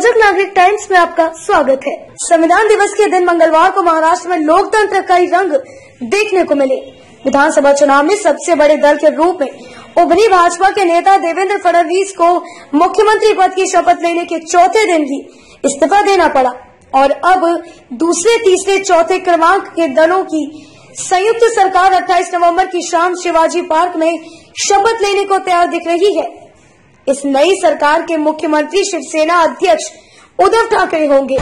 प्रयोजक नागरिक टाइम्स में आपका स्वागत है। संविधान दिवस के दिन मंगलवार को महाराष्ट्र में लोकतंत्र का रंग देखने को मिले। विधानसभा चुनाव में सबसे बड़े दल के रूप में उभरी भाजपा के नेता देवेंद्र फडणवीस को मुख्यमंत्री पद की शपथ लेने के चौथे दिन ही इस्तीफा देना पड़ा। और अब दूसरे तीसरे चौथे क्रमांक के दलों की संयुक्त सरकार 28 नवंबर की शाम शिवाजी पार्क में शपथ लेने को तैयार दिख रही है। इस नई सरकार के मुख्यमंत्री शिवसेना अध्यक्ष उद्धव ठाकरे होंगे।